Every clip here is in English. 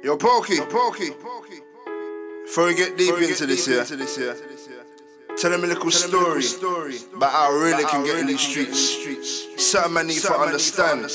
Yo, Poky, Poky. Before we get deep into this here, tell them a little story about how I really can get in these streets. Something I need to understand.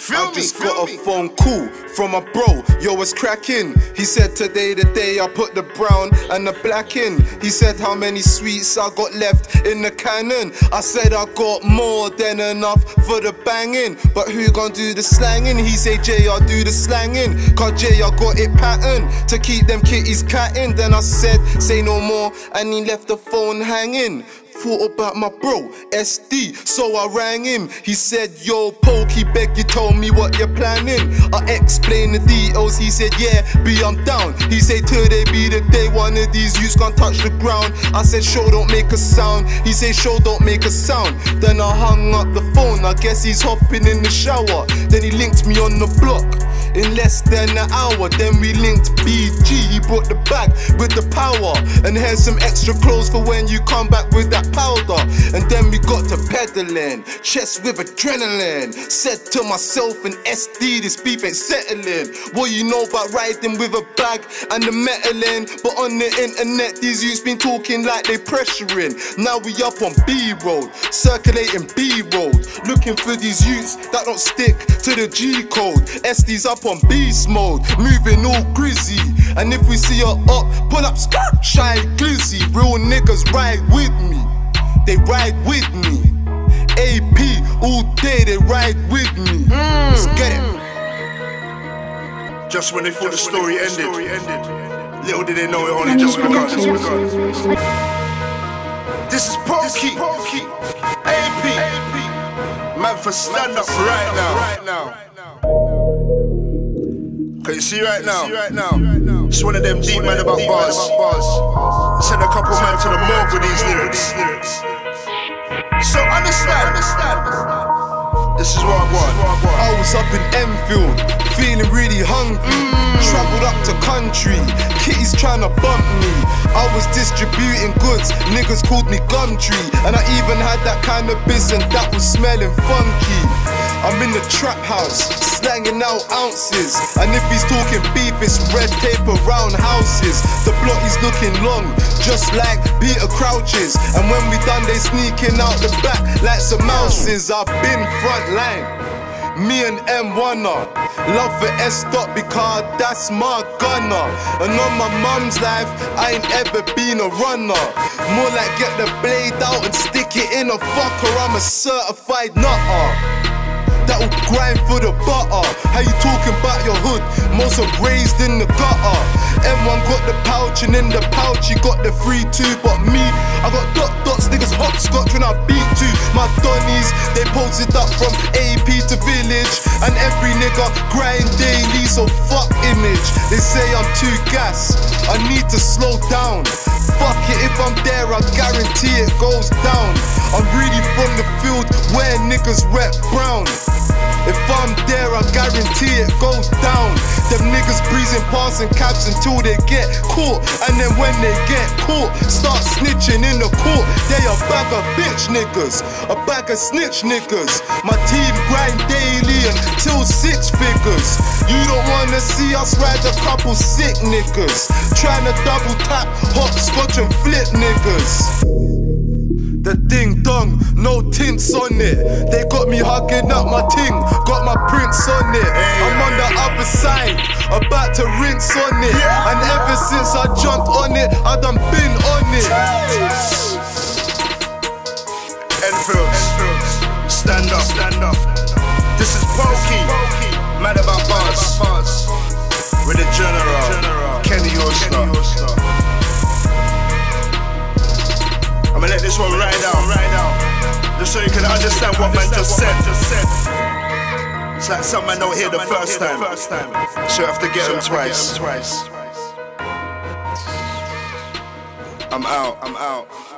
Feel I me? just Feel got me? a phone call from a bro, yo, what's cracking? He said today the day I put the brown and the black in. He said how many sweets I got left in the cannon. I said I got more than enough for the banging. But who gon' do the slanging? He say Jay, I do the slanging. Cause Jay, I got it pattern to keep them kitties catting. Then I said, say no more, and he left the phone hanging. Thought about my bro, SD, so I rang him. He said, Yo, Poky, beg you told me what you're planning. I explained the details, he said, Yeah, be I'm down. He said, Today be the day one of these youths can't touch the ground. I said, Show don't make a sound. He said, Show don't make a sound. Then I hung up the phone, I guess he's hopping in the shower. Then he linked me on the block in less than an hour. Then we linked BG, brought the bag with the power. And here's some extra clothes for when you come back with that powder. And then we got to pedaling, chest with adrenaline. Said to myself and SD, this beef ain't settling. What you know about riding with a bag and the metalin? But on the internet, these youths been talking like they pressuring. Now we up on B road, circulating B road, looking for these youths that don't stick to the G code. SD's up on beast mode, moving all grizzy. And if we see her up, pull up skirt, shine glizzy. Real niggas ride with me, they ride with me. AP all day, they ride with me. Let's get it. Just when they thought the story ended, little did they know it only just begun. This is Poky, AP, man for stand up right now. Can you see right now? It's one of them deep man about bars. Send a couple men to the morgue with these lyrics. So understand, this is what I want. I was up in Enfield, feeling really hungry. Mm. Traveled up to country, kitties trying to bump me. I was distributing goods, niggas called me Gumtree. And I even had that cannabis and that was smelling funky. I'm in the trap house, slanging out ounces. And if he's talking beef, it's red tape around houses. The block is looking long, just like Peter Crouches. And when we done, they sneaking out the back like some mouses. I've been front line. Me and M1er, love for S dot because that's my gunner. And on my mum's life, I ain't ever been a runner. More like get the blade out and stick it in a fucker. I'm a certified nutter that will grind for the butter. How you talking about your hood? Most are raised in the gutter. M1 got the pouch and in the pouch he got the free two. But me, I got dot dots, niggas hopscotch when I beat two. My Donnies, they posted up from AP to village. And every nigga grind daily, so fuck image. They say I'm too gas, I need to slow down. Fuck it, if I'm there, I guarantee it goes down. I'm really from the field where niggas rep brown. If I'm there, I guarantee it goes down. Them niggas breezing past and cabs until they get caught. And then when they get caught, start snitching in the court. They a bag of bitch niggas, a bag of snitch niggas. My team grind daily until six figures. You don't wanna see us ride a couple sick niggas. Trying to double tap, hopscotch and flip niggas. The ding dong, no tints on it. They got me hugging up my ting, got my prints on it. I'm on the other side, about to rinse on it. And ever since I jumped on it, I done been on it. Enfields, stand up, stand up. This is Poky, mad about bars. With the general, Kenny Allstar. I'ma let this one ride so you can understand what man just said. It's like some man don't hear the first time, so you have to get them twice. I'm out, I'm out.